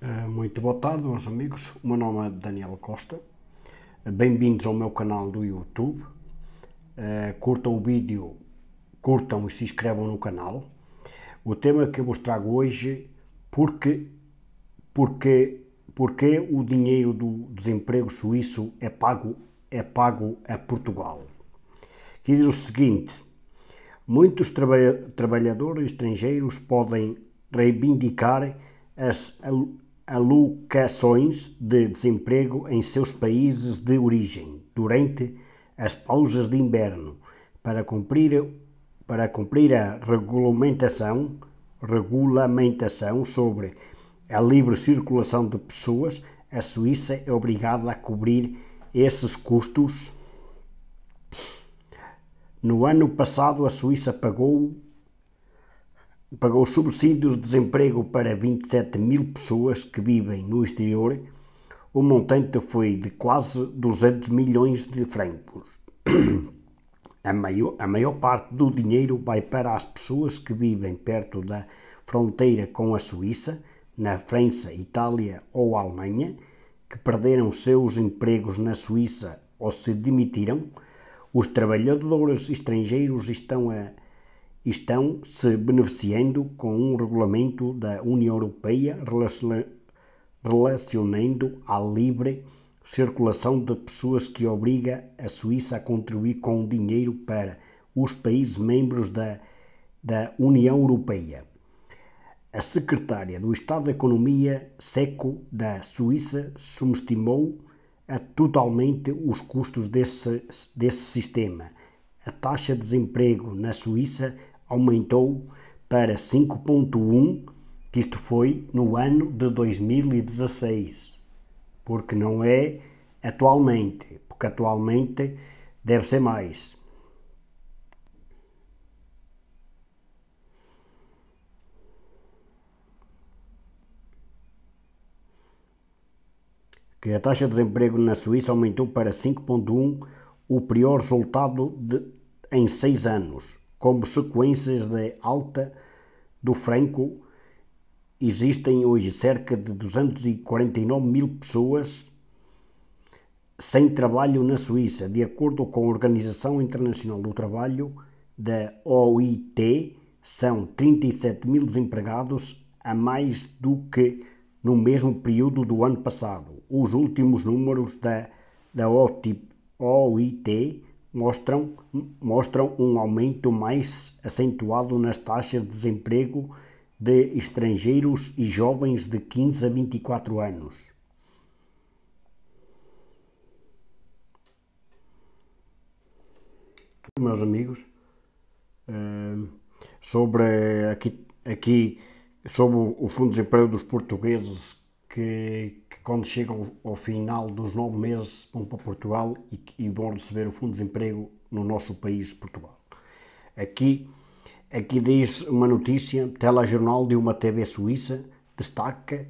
Eh, muito boa tarde, meus amigos. O meu nome é Daniel Costa. Eh, bem-vindos ao meu canal do YouTube. Eh, curtam o vídeo, curtam e se inscrevam no canal. O tema que eu vos trago hoje, porque, porque, porque o dinheiro do desemprego suíço é pago, é pago a Portugal. Que diz o seguinte, muitos trabalha, trabalhadores estrangeiros podem reivindicar as alocações de desemprego em seus países de origem durante as pausas de inverno para cumprir, para cumprir a regulamentação, regulamentação sobre a livre circulação de pessoas, a Suíça é obrigada a cobrir esses custos. No ano passado, a Suíça pagou pagou subsídios de desemprego para 27 mil pessoas que vivem no exterior. O montante foi de quase 200 milhões de francos. A maior, a maior parte do dinheiro vai para as pessoas que vivem perto da fronteira com a Suíça, na França, Itália ou Alemanha, que perderam seus empregos na Suíça ou se demitiram. Os trabalhadores estrangeiros estão a estão se beneficiando com um regulamento da União Europeia relacionando à livre circulação de pessoas que obriga a Suíça a contribuir com dinheiro para os países membros da, da União Europeia. A secretária do Estado da Economia Seco da Suíça subestimou totalmente os custos desse, desse sistema. A taxa de desemprego na Suíça aumentou para 5,1, que isto foi no ano de 2016, porque não é atualmente, porque atualmente deve ser mais. que a taxa de desemprego na Suíça aumentou para 5,1, o pior resultado de, em seis anos. Como sequências de alta do franco, existem hoje cerca de 249 mil pessoas sem trabalho na Suíça. De acordo com a Organização Internacional do Trabalho, da OIT, são 37 mil desempregados a mais do que no mesmo período do ano passado. Os últimos números da, da OIT mostram, mostram um aumento mais acentuado nas taxas de desemprego de estrangeiros e jovens de 15 a 24 anos. Meus amigos, eh, sobre aqui, aqui sobre o Fundo de Desemprego dos Portugueses que, que, quando chegam ao final dos nove meses vão para Portugal e, e, vão receber o Fundo de Desemprego no nosso país, Portugal. Aqui, aqui diz uma notícia, telejornal de uma TV suíça, destaca,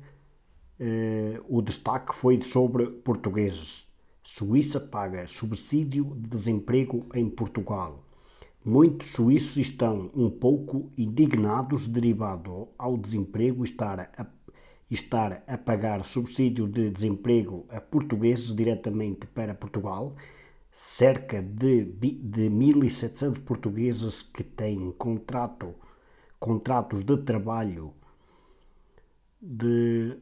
eh, o destaque foi sobre portugueses. Suíça paga subsídio de desemprego em Portugal. Muitos suíços estão um pouco indignados derivado ao desemprego estar a estar a pagar subsídio de desemprego a portugueses diretamente para Portugal, cerca de, de 1.700 portugueses que têm contrato, contratos de trabalho de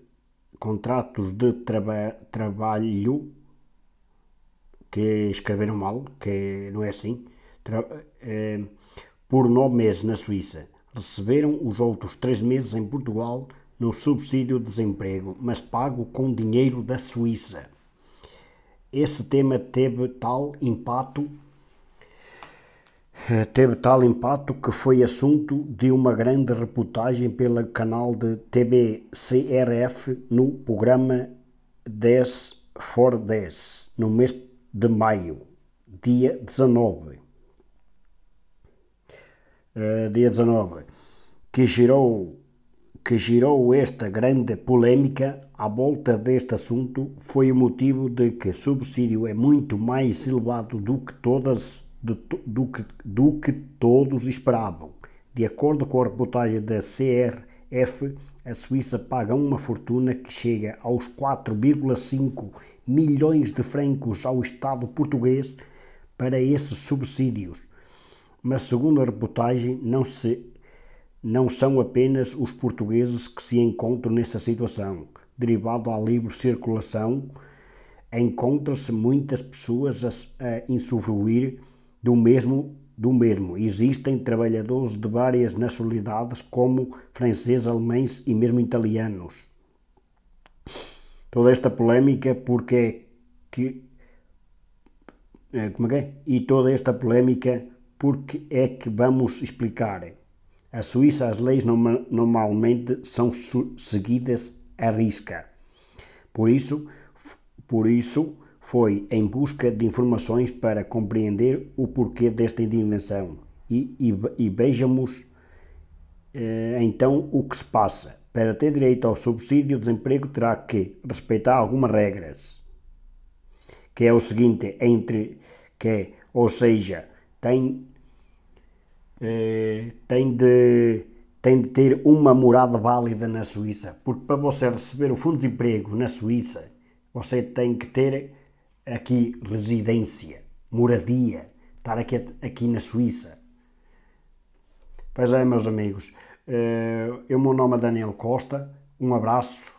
contratos de traba, trabalho que escreveram mal, que não é assim, tra, eh, por nove meses na Suíça. Receberam os outros três meses em Portugal no subsídio de desemprego, mas pago com dinheiro da Suíça. Esse tema teve tal impacto eh, teve tal impacto que foi assunto de uma grande reportagem pelo canal de TBCRF no programa 10 for 10, no mês de maio, dia 19. Uh, dia 19, que gerou que girou esta grande polémica à volta deste assunto foi o motivo de que o subsídio é muito mais elevado do que, todas, do, do, que, do que todos esperavam. De acordo com a reportagem da CRF, a Suíça paga uma fortuna que chega aos 4,5 milhões de francos ao Estado português para esses subsídios. Mas, segundo a reportagem, não, se, não são apenas os portugueses que se encontram nessa situação. Derivado à livre circulação, encontram-se muitas pessoas a, a insufruir do mesmo do mesmo. Existem trabalhadores de várias nacionalidades, como franceses, alemães e mesmo italianos. Toda esta polémica porque é que é, como é? E toda esta polémica porque é que vamos explicar. A Suíça as leis normalmente são seguidas à risca. Por isso, por isso foi em busca de informações para compreender o porquê desta indignação. E, e, e vejamos eh, então o que se passa. Para ter direito ao subsídio de desemprego terá que respeitar algumas regras, que é o seguinte, entre que ou seja, tem, eh, tem, de, tem de ter uma morada válida na Suíça, porque para você receber o fundo de desemprego na Suíça, você tem que ter aqui residência, moradia, estar aqui, aqui na Suíça. Pois é, meus amigos, uh, o meu nome é Daniel Costa, um abraço